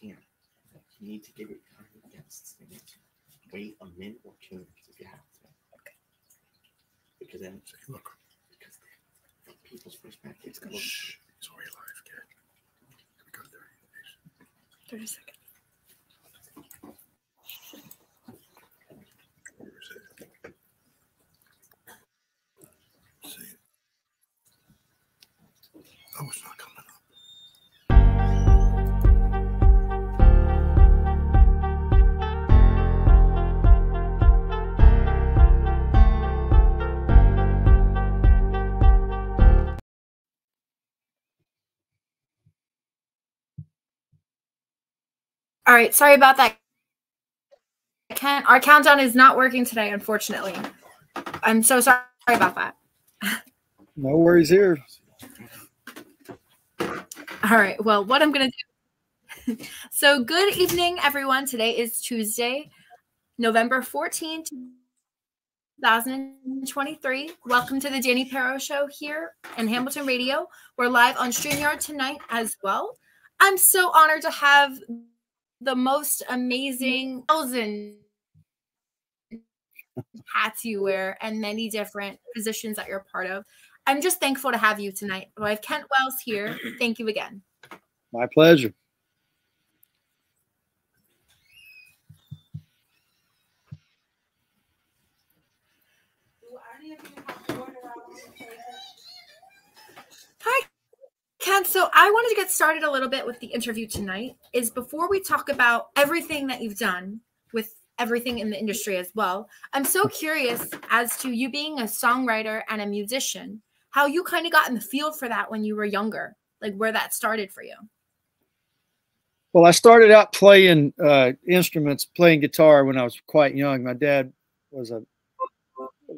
can't. You need to give it time against wait a minute or two minutes if you have to. Okay. Because then, Say, look, because from people's perspective, it's gonna shh, it's already live, kid. We got there. 30 seconds. All right, sorry about that. I can't, our countdown is not working today, unfortunately. I'm so sorry about that. No worries here. All right, well, what I'm going to do. so, good evening, everyone. Today is Tuesday, November 14, 2023. Welcome to the Dani Pierro Show here in Hamilton Radio. We're live on StreamYard tonight as well. I'm so honored to have the most amazing thousand hats you wear and many different positions that you're part of. I'm just thankful to have you tonight. I have Kent Wells here. Thank you again. My pleasure. Ken. So I wanted to get started a little bit with the interview tonight. Is before we talk about everything that you've done with everything in the industry as well, I'm so curious as to you being a songwriter and a musician, how you kind of got in the field for that when you were younger, like where that started for you. Well, I started out playing uh, instruments, playing guitar when I was quite young. My dad was a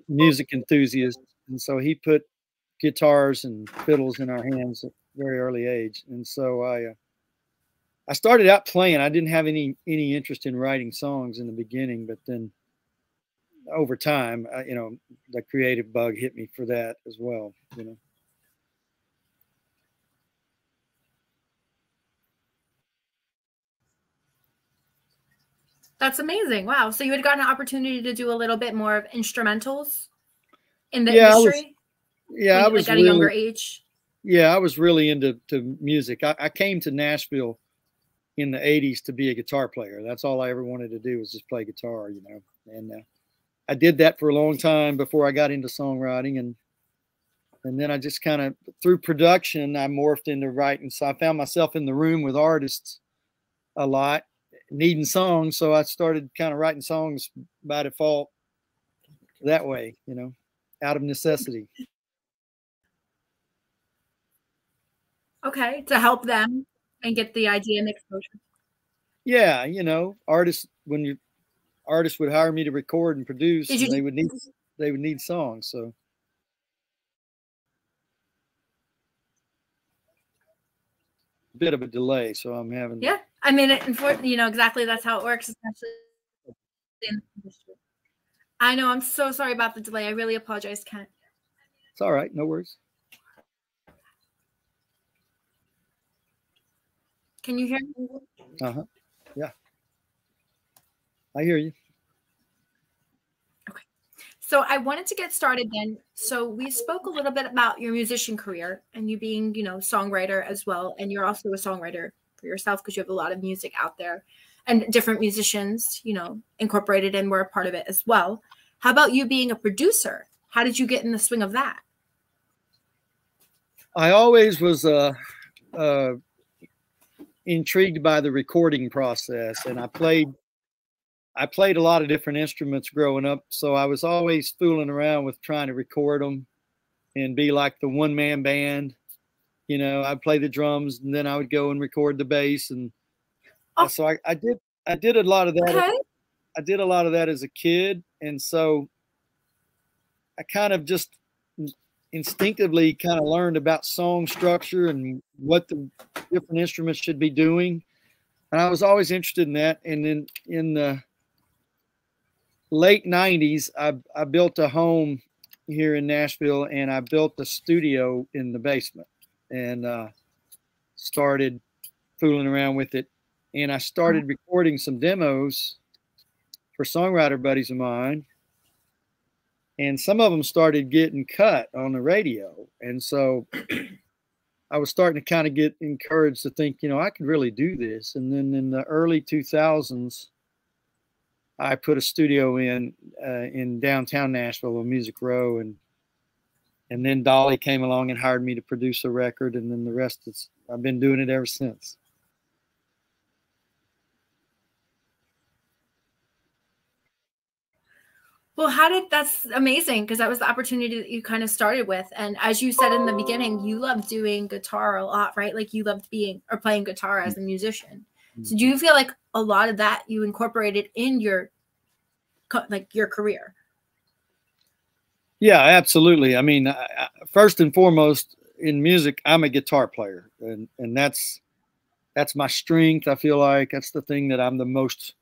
music enthusiast, and so he put guitars and fiddles in our hands very early age. And so I, uh, I started out playing. I didn't have any any interest in writing songs in the beginning, but then over time, I, you know, the creative bug hit me for that as well. You know. That's amazing. Wow. So you had gotten an opportunity to do a little bit more of instrumentals in the Yeah, I was- industry Yeah, when I was like, at a younger age. Yeah, I was really into to music. I, I came to Nashville in the '80s to be a guitar player. That's all I ever wanted to do was just play guitar, you know. And uh, I did that for a long time before I got into songwriting, and and then I just kind of through production I morphed into writing. So I found myself in the room with artists a lot, needing songs. So I started kind of writing songs by default that way, you know, out of necessity. Okay. To help them and get the idea and exposure. yeah you know artists when you artists would hire me to record and produce Did you and they would need they would need songs so a bit of a delay so i'm having Yeah. I mean, it, you know, exactly that's how it works, especially in the industry. I know. I'm so sorry about the delay. I really apologize, Kent. it's all right no worries Can you hear me? uh-huh yeah i hear you Okay. So I wanted to get started then. So we spoke a little bit about your musician career and you being, you know, songwriter as well. And you're also a songwriter for yourself because you have a lot of music out there and different musicians, you know, incorporated and were a part of it as well. How about you being a producer? How did you get in the swing of that? i always was uh uh intrigued by the recording process and i played I played a lot of different instruments growing up, so I was always fooling around with trying to record them and be like the one man band. You know, I'd play the drums and then I would go and record the bass, and Oh. Uh, so I, I did I did a lot of that. Okay. I did a lot of that as a kid, and so I kind of just instinctively kind of learned about song structure and what the different instruments should be doing. And I was always interested in that. And then in the late 90s, I, I built a home here in Nashville and I built a studio in the basement and uh, started fooling around with it and I started recording some demos for songwriter buddies of mine. And some of them started getting cut on the radio. And so I was starting to kind of get encouraged to think, you know, I could really do this. And then in the early 2000s, I put a studio in uh, in downtown Nashville on Music Row, and and then Dolly came along and hired me to produce a record, and then the rest is I've been doing it ever since. Well, how did that's amazing because that was the opportunity that you kind of started with. And as you said in the beginning, you love doing guitar a lot, right? Like you loved being or playing guitar as a musician. Mm-hmm. So do you feel like a lot of that you incorporated in your like your career? Yeah, absolutely. I mean, I, first and foremost in music, I'm a guitar player, and and that's that's my strength. I feel like that's the thing that I'm the most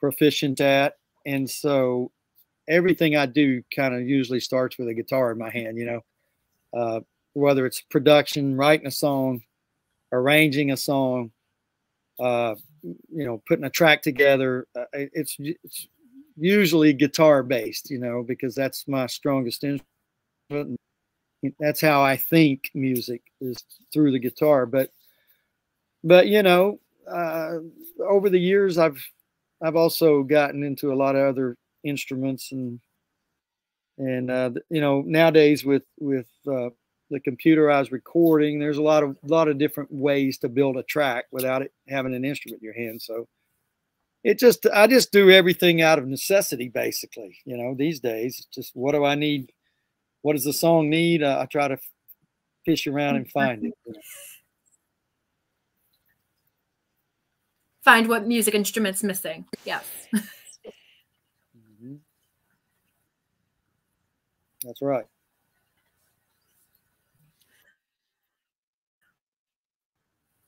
proficient at, and so everything I do kind of usually starts with a guitar in my hand. You know, uh, whether it's production, writing a song, arranging a song, uh, you know, putting a track together. Uh, it's, it's usually guitar based, you know, because that's my strongest instrument. That's how I think music is through the guitar. But, but you know, uh, over the years, I've I've also gotten into a lot of other instruments and and uh, you know nowadays with with uh, the computerized recording, there's a lot of lot of different ways to build a track without it having an instrument in your hand. So it just I just do everything out of necessity, basically. You know, these days, just what do I need? What does the song need? Uh, I try to fish around and find it. Find what music instruments missing. Yes. That's right.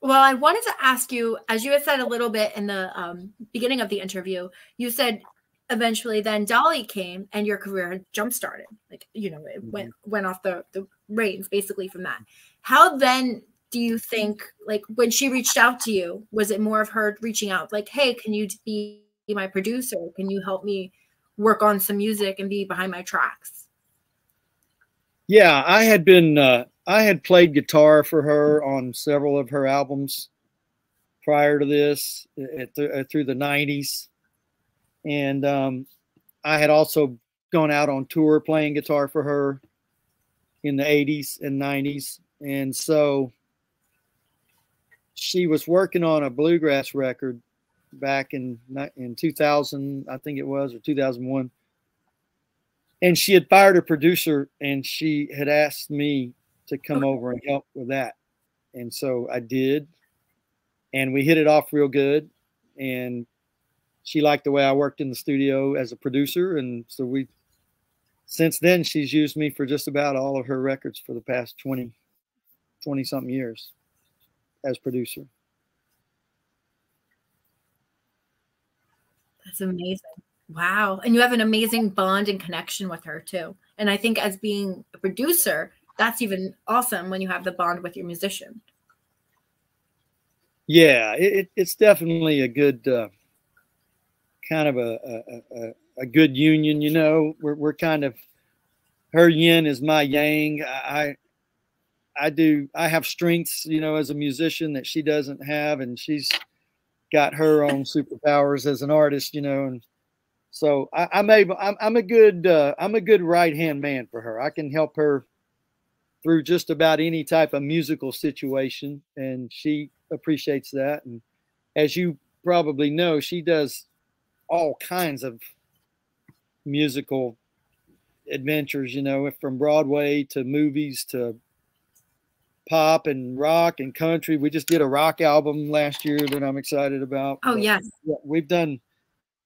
Well, I wanted to ask you, as you had said a little bit in the um, beginning of the interview, you said eventually then Dolly came and your career jump started. Like, you know, it mm-hmm. went went off the, the reins basically from that. How then do you think, like when she reached out to you, was it more of her reaching out like, hey, can you be my producer? Can you help me work on some music and be behind my tracks? Yeah, I had been uh, I had played guitar for her on several of her albums prior to this at the, through the 90s. And um, I had also gone out on tour playing guitar for her in the 80s and 90s. And so she was working on a bluegrass record back in in 2000, I think it was, or 2001. And she had fired a producer and she had asked me to come over and help with that. And so I did. And we hit it off real good. And she liked the way I worked in the studio as a producer. And so we, since then, she's used me for just about all of her records for the past 20, 20 something years as producer. That's amazing. Wow. And you have an amazing bond and connection with her too. And I think as being a producer, that's even awesome when you have the bond with your musician. Yeah, it, it's definitely a good uh, kind of a, a, a, good union. You know, we're, we're kind of her yin is my yang. I I do I have strengths, you know, as a musician that she doesn't have, and she's got her own superpowers as an artist, you know, and so I, I'm able. I'm, I'm a good uh, I'm a good right hand man for her. I can help her through just about any type of musical situation, and she appreciates that. And as you probably know, she does all kinds of musical adventures, you know, from Broadway to movies to pop and rock and country. We just did a rock album last year that I'm excited about. Oh, yes. Yeah, we've done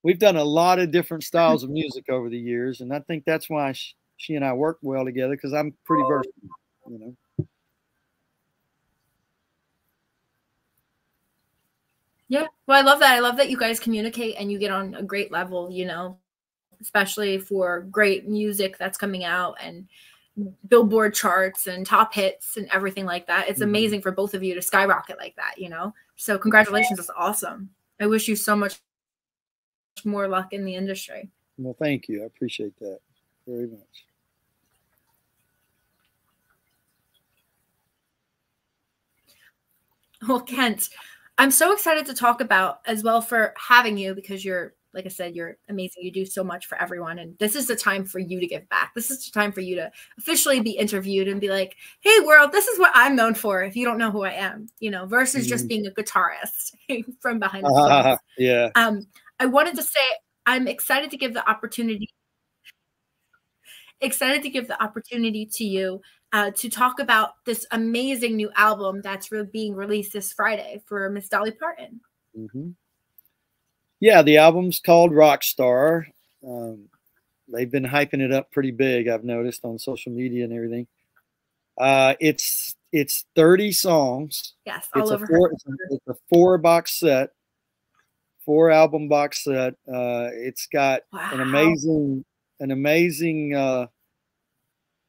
we've done a lot of different styles of music over the years, and I think that's why she, she and I work well together because I'm pretty versatile you know. Yeah. Well, I love that. I love that you guys communicate and you get on a great level, you know, especially for great music that's coming out and billboard charts and top hits and everything like that. It's mm-hmm. amazing for both of you to skyrocket like that, you know. So congratulations, that's awesome. I wish you so much more luck in the industry. Well, thank you. I appreciate that very much. Well, Kent, I'm so excited to talk about as well for having you because you're, like I said, you're amazing. You do so much for everyone. And this is the time for you to give back. This is the time for you to officially be interviewed and be like, hey, world, this is what I'm known for if you don't know who I am, you know, versus just Mhm. being a guitarist from behind the Ah, scenes. yeah. Um, I wanted to say I'm excited to give the opportunity excited to give the opportunity to you uh, to talk about this amazing new album that's re- being released this Friday for Miss Dolly Parton. hmm Yeah, the album's called Rockstar. Um, they've been hyping it up pretty big. I've noticed on social media and everything. Uh, it's it's 30 songs. Yes, all It's a over four. It's a, it's a four box set, four album box set. Uh, it's got Wow. an amazing an amazing uh,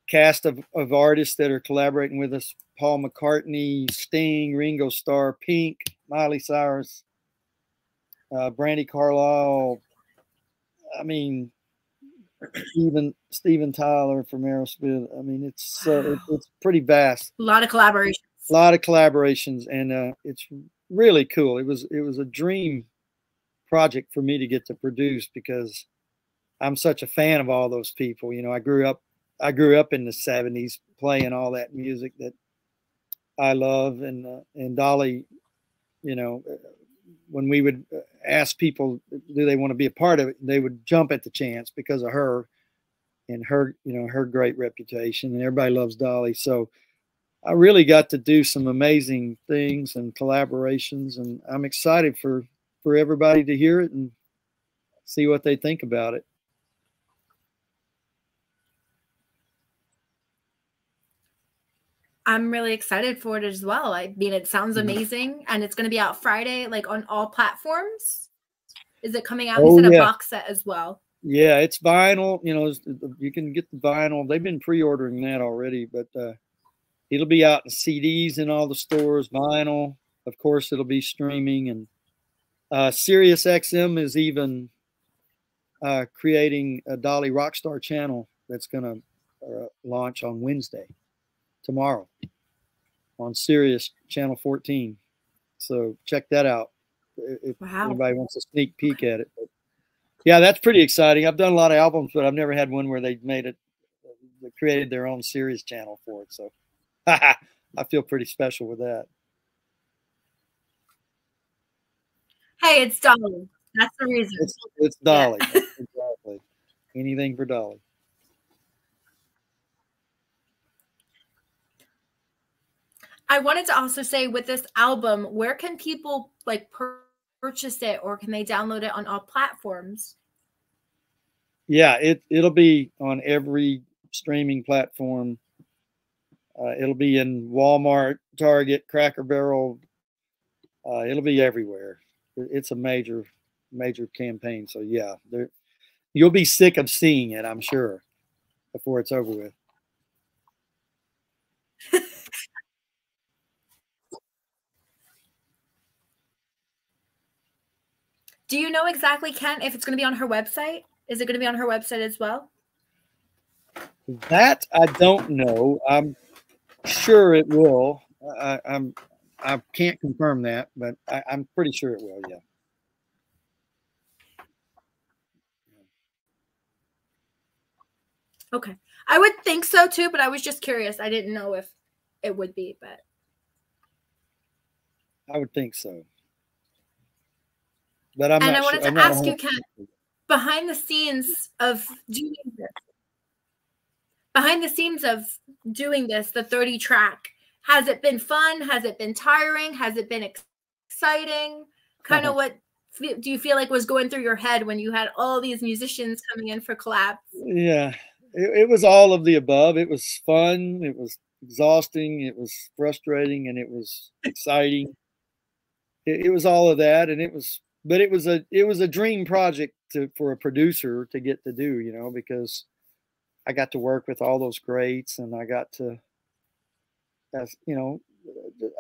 cast of, of artists that are collaborating with us paul mccartney sting ringo starr pink miley cyrus uh, brandi carlile i mean even steven tyler from aerosmith i mean it's uh, it, it's pretty vast A lot of collaborations. a lot of collaborations and uh, it's really cool it was it was a dream project for me to get to produce because i'm such a fan of all those people you know i grew up i grew up in the 70s playing all that music that i love and uh, and dolly you know uh, when we would uh, ask people do they want to be a part of it? they would jump at the chance because of her and her you know her great reputation and everybody loves dolly. So I really got to do some amazing things and collaborations, and I'm excited for for everybody to hear it and see what they think about it. I'm really excited for it as well. I mean, it sounds Mhm. amazing, and it's going to be out Friday, like on all platforms. Is it coming out? Oh, you said a box set as well. Yeah, it's vinyl. You know, you can get the vinyl. They've been pre-ordering that already, but uh, it'll be out in CDs in all the stores. Vinyl, of course, it'll be streaming, and uh, Sirius XM is even uh, creating a Dolly Rockstar channel that's going to uh, launch on Wednesday, tomorrow, on Sirius Channel 14. So check that out if Wow. anybody wants a sneak peek at it. But yeah, that's pretty exciting. I've done a lot of albums, but I've never had one where they made it, they created their own Sirius channel for it. So I feel pretty special with that. Hey, it's Dolly. That's the reason. It's, it's Dolly. exactly. Anything for Dolly. I wanted to also say with this album, where can people like purchase it or can they download it on all platforms? Yeah, it it'll be on every streaming platform. Uh, it'll be in Walmart, Target, Cracker Barrel. Uh, it'll be everywhere. It- It's a major, major campaign. So yeah, there, you'll be sick of seeing it, I'm sure, before it's over with. Do you know exactly, Kent, if it's going to be on her website? Is it going to be on her website as well? That I don't know. I'm sure it will. I, I'm I can't confirm that, but I, I'm pretty sure it will. Yeah. Okay. I would think so too, but I was just curious. I didn't know if it would be, but I would think so. But I'm And not I wanted sure. to ask you, 100% Ken, behind the scenes of doing this, behind the scenes of doing this, the 30 track, has it been fun? Has it been tiring? Has it been exciting? Kind of Uh-huh. what do you feel like was going through your head when you had all these musicians coming in for collabs? Yeah, it, it was all of the above. It was fun. It was exhausting. It was frustrating, and it was exciting. It, it was all of that, and it was, but it was a it was a dream project to for a producer to get to do. You know, because I got to work with all those greats, and I got to, as you know,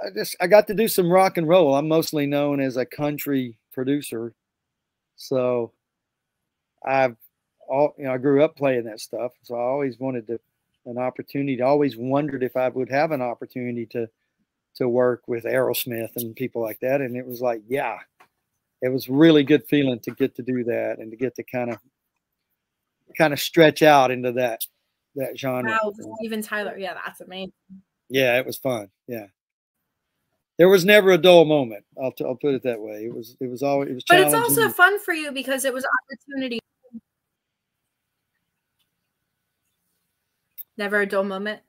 I just I got to do some rock and roll. I'm mostly known as a country producer, so I've all you know I grew up playing that stuff. So I always wanted to an opportunity. I always wondered if I would have an opportunity to to work with Aerosmith and people like that. And it was like, yeah, it was really good feeling to get to do that and to get to kind of kind of stretch out into that that genre. Wow, Steven Tyler. Yeah, that's amazing. Yeah, it was fun. Yeah. There was never a dull moment. I'll, t- I'll put it that way. It was it was always it was But it's also fun for you because it was opportunity. Never a dull moment.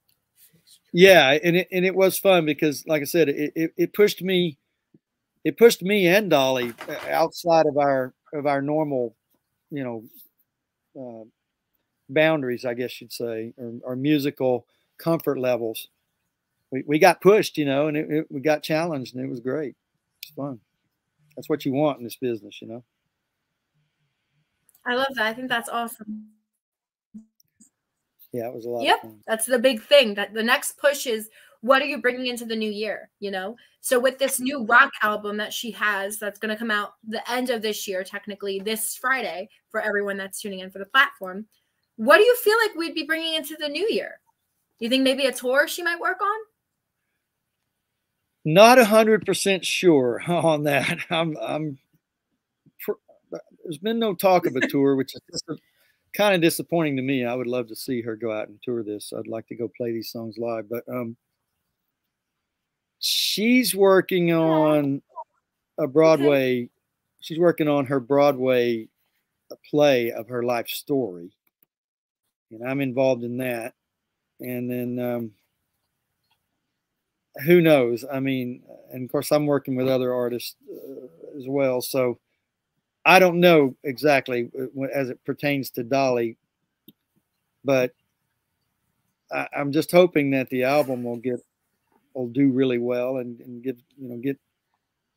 yeah and it, and it was fun because like i said it, it, it pushed me it pushed me and dolly uh, outside of our of our normal you know uh, boundaries i guess you'd say or, or musical comfort levels we, we got pushed you know and it, it, we got challenged and it was great it's fun that's what you want in this business you know I love that. I think that's awesome. yeah it was a lot Yep. of fun That's the big thing. That the next push is what are you bringing into the new year? You know, so with this new rock album that she has, that's going to come out the end of this year, technically this Friday for everyone that's tuning in for the platform. What do you feel like we'd be bringing into the new year? Do you think maybe a tour she might work on? Not a hundred percent sure on that. I'm, I'm. There's been no talk of a tour, which is kind of disappointing to me. I would love to see her go out and tour this. I'd like to go play these songs live, but um, she's working on a Broadway. She's working on her Broadway play of her life story, and I'm involved in that. And then um, who knows? I mean, and of course, I'm working with other artists uh, as well. So I don't know exactly uh, as it pertains to Dolly, but I, I'm just hoping that the album will get will do really well and, and give you know get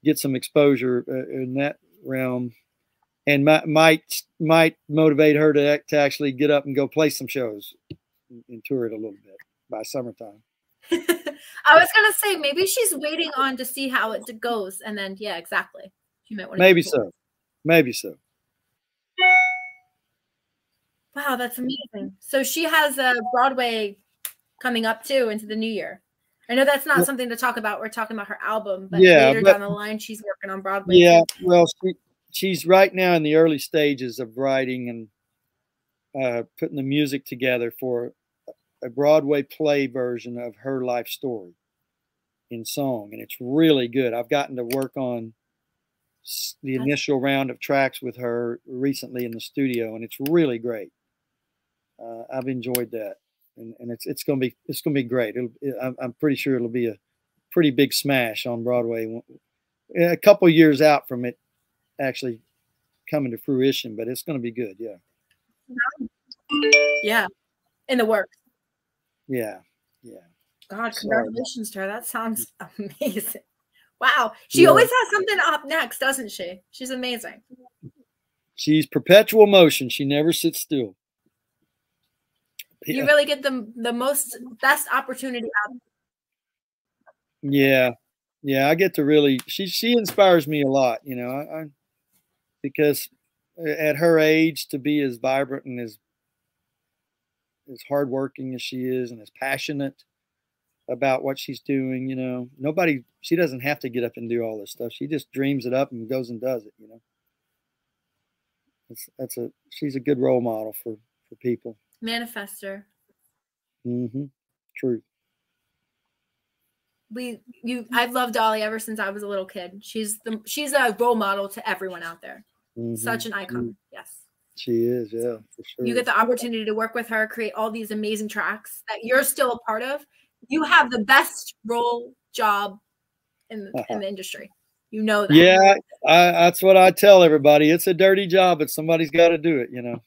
get some exposure uh, in that realm, and might might might motivate her to to actually get up and go play some shows and, and tour it a little bit by summertime. I was gonna say maybe she's waiting on to see how it goes, and then yeah, exactly. She might want Maybe so. Maybe so. Wow, that's amazing. So she has a Broadway coming up too into the new year. I know that's not Yeah. something to talk about. We're talking about her album, but Yeah, later but- down the line, she's working on Broadway. Yeah, well, she, she's right now in the early stages of writing and uh, putting the music together for a Broadway play version of her life story in song, and it's really good. I've gotten to work on the initial round of tracks with her recently in the studio, and it's really great. Uh, I've enjoyed that, and, and it's it's gonna be it's gonna be great. It'll, it, I'm, I'm pretty sure it'll be a pretty big smash on Broadway. A couple years out from it actually coming to fruition, but it's going to be good. Yeah, yeah, in the works. Yeah, yeah. God, Sorry. congratulations to her. That sounds mm. amazing. Wow, she Yeah. always has something up next, doesn't she? She's amazing. She's perpetual motion. She never sits still. You Yeah. really get the the most best opportunity out. Yeah, yeah. I get to really. She she inspires me a lot. You know, I, I because at her age to be as vibrant and as as hardworking as she is and as passionate about what she's doing. You know, nobody. She doesn't have to get up and do all this stuff. She just dreams it up and goes and does it. You know. That's that's a she's a good role model for for people. Manifester. Mm-hmm. True. We you I've loved Dolly ever since I was a little kid. She's the she's a role model to everyone out there. Mhm. Such an icon. Yes. She is. Yeah, for sure. You get the opportunity to work with her, create all these amazing tracks that you're still a part of. You have the best role job in the, in uh-huh. the industry. You know that. Yeah, I, that's what I tell everybody. It's a dirty job, but somebody's got to do it. You know.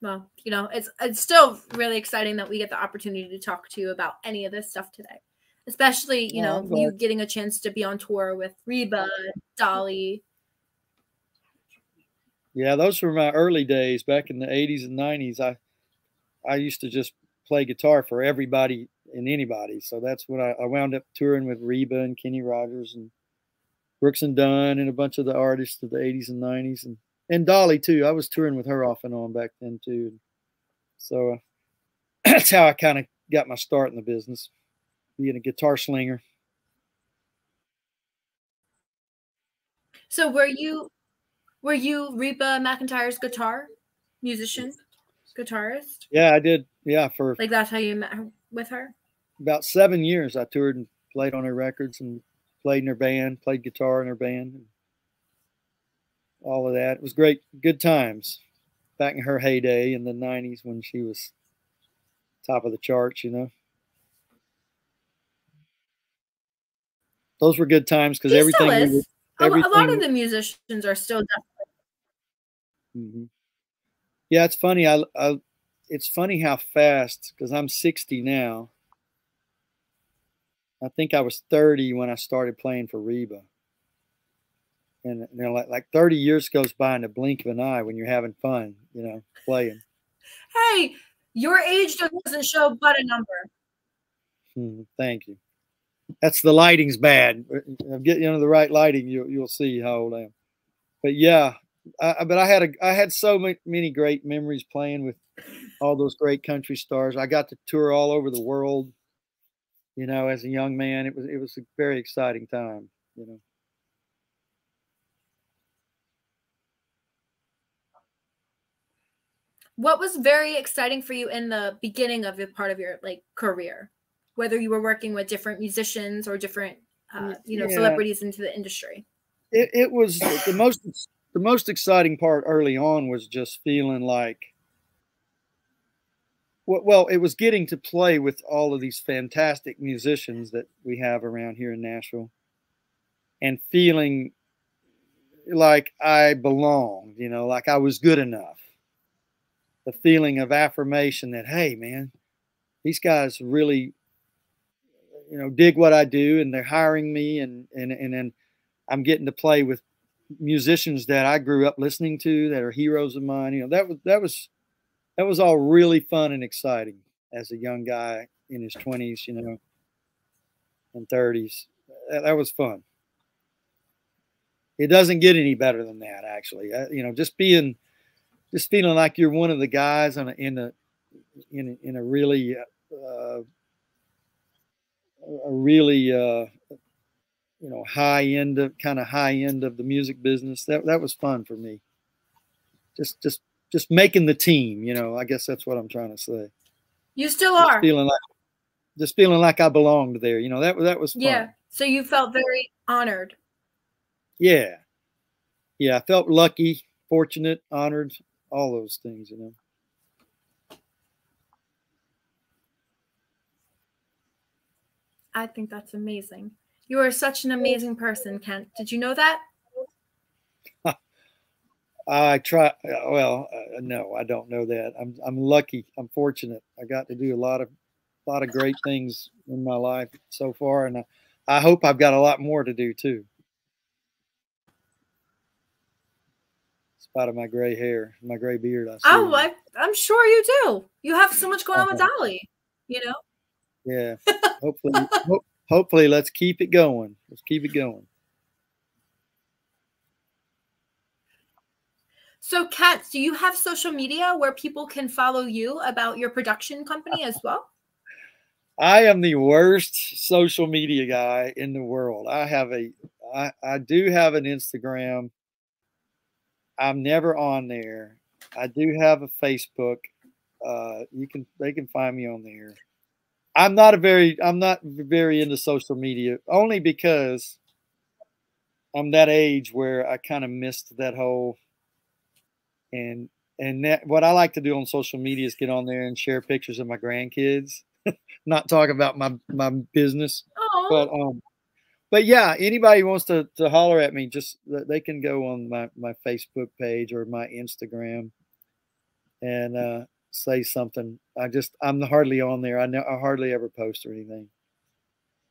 Well, you know, it's it's still really exciting that we get the opportunity to talk to you about any of this stuff today. Especially, you Yeah, know, you getting a chance to be on tour with Reba, Dolly. Yeah, those were my early days back in the '80s and '90s. I I used to just play guitar for everybody and anybody. So that's when I, I wound up touring with Reba and Kenny Rogers and Brooks and Dunn and a bunch of the artists of the 80s and 90s and and Dolly too. I was touring with her off and on back then too. So uh, that's how I kind of got my start in the business, being a guitar slinger. So were you were you Reba McEntire's guitar musician, guitarist? Yeah, I did. Yeah, for Like that's how you met her, with her? about seven years, I toured and played on her records and played in her band, played guitar in her band, and all of that. It was great, good times back in her heyday in the '90s when she was top of the charts. You know, those were good times because everything. still we is. were- A, lot of the musicians are still hmm Yeah, it's funny. I, I, it's funny how fast because I'm 60 now. I think I was 30 when I started playing for Reba, and you know, like like 30 years goes by in the blink of an eye when you're having fun, you know, playing. Hey, your age doesn't show but a number. Hmm, thank you. That's the lighting's bad. I'm getting into the right lighting. You'll you'll see how old I am. But yeah, I, I- but I had a I had so many great memories playing with all those great country stars. I got to tour all over the world. You know, as a young man, it was it was a very exciting time. You know. What was very exciting for you in the beginning of your part of your like career, whether you were working with different musicians or different, uh, you know, Yeah. celebrities into the industry? it, it was the most the most exciting part early on was just feeling like well, well it was getting to play with all of these fantastic musicians that we have around here in Nashville and feeling like I belonged, you know, like I was good enough. The feeling of affirmation that hey man, these guys really you know dig what I do and they're hiring me and and and and I'm getting to play with musicians that I grew up listening to that are heroes of mine. You know, that was that was that was all really fun and exciting as a young guy in his 20s, you know, and 30s. That, that was fun. It doesn't get any better than that, actually. Uh, you know, just being, just feeling like you're one of the guys on a, in a, in a, in a really, uh, a really uh, you know high end of kind of high end of the music business that that was fun for me just just just making the team you know i guess that's what i'm trying to say You still just are. feeling like just feeling like i belonged there you know that that was fun. Yeah. So you felt very honored. yeah yeah i felt lucky fortunate honored all those things you know I think that's amazing. You are such an amazing person, Kent. Did you know that? i try well uh, no i don't know that i'm i'm lucky i'm fortunate i got to do a lot of a lot of great things in my life so far and I, I hope i've got a lot more to do too in spite of my gray hair my gray beard i Oh, I, I'm sure you do. You have so much going on with Uh-huh. Dolly. You know. Yeah hopefully ho- hopefully let's keep it going let's keep it going So, Kat, do you have social media where people can follow you about your production company as well? I am the worst social media guy in the world. I have a I, I do have an Instagram. I'm never on there. I do have a Facebook. Uh, you can they can find me on there. I'm not a very I'm not very into social media only because I'm that age where I kind of missed that whole and and that, what I like to do on social media is get on there and share pictures of my grandkids not talk about my my business Oh, but um but yeah anybody wants to to holler at me just they can go on my my facebook page or my instagram and uh say something i just i'm hardly on there i know i hardly ever post or anything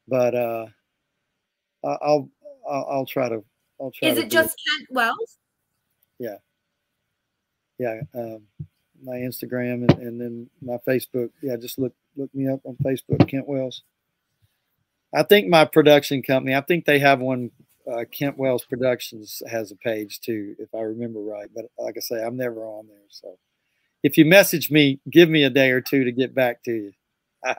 but uh I- i'll i'll, I'll try to i'll try is it just Kent Wells? Yeah. Yeah um my Instagram and, and then my Facebook. Yeah, just look look me up on Facebook, Kent Wells. I think my production company. I think they have one. Uh, Kent Wells Productions has a page too, if I remember right. But like I say, I'm never on there. So if you message me, give me a day or two to get back to you.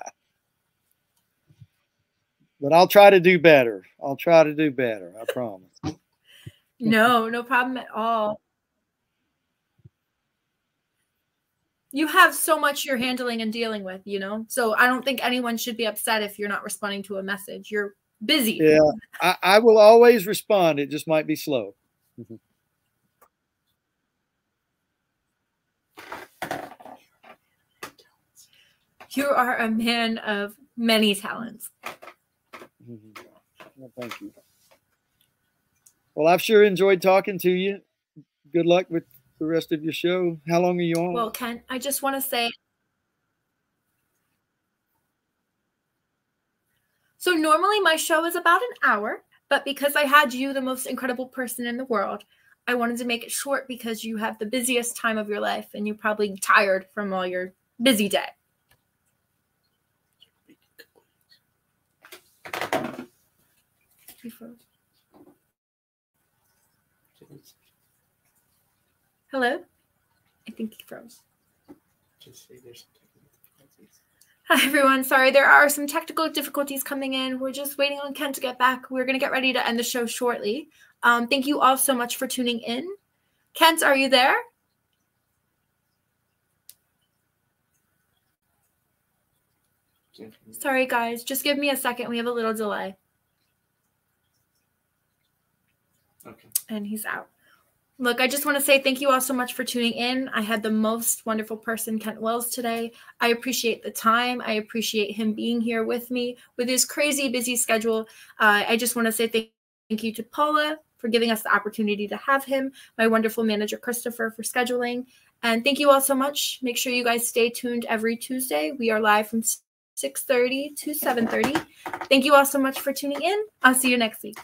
but I'll try to do better. I'll try to do better. I promise. No, no problem at all. You have so much you're handling and dealing with, you know? So I don't think anyone should be upset if you're not responding to a message. You're busy. Yeah, I, I will always respond. It just might be slow. Mm-hmm. You are a man of many talents. Mhm. Well, thank you. Well, I've sure enjoyed talking to you. Good luck with the rest of your show. How long are you on? Well, Kent, I just want to say So normally my show is about an hour, but because I had you, the most incredible person in the world, I wanted to make it short because you have the busiest time of your life and you're probably tired from all your busy day. You froze. Hello? I think he froze. Just say there's some technical difficulties. Hi, everyone. Sorry, there are some technical difficulties coming in. We're just waiting on Ken to get back. We're going to get ready to end the show shortly. Um, thank you all so much for tuning in. Kent, are you there? Sorry, guys. Just give me a second. We have a little delay. Okay. And he's out. Look, I just want to say thank you all so much for tuning in. I had the most wonderful person, Kent Wells, today. I appreciate the time. I appreciate him being here with me with his crazy busy schedule. Uh, I just want to say thank, thank you to Paula for giving us the opportunity to have him, my wonderful manager, Christopher, for scheduling. And thank you all so much. Make sure you guys stay tuned every Tuesday. We are live from 6.30 to 7.30. Thank you all so much for tuning in. I'll see you next week.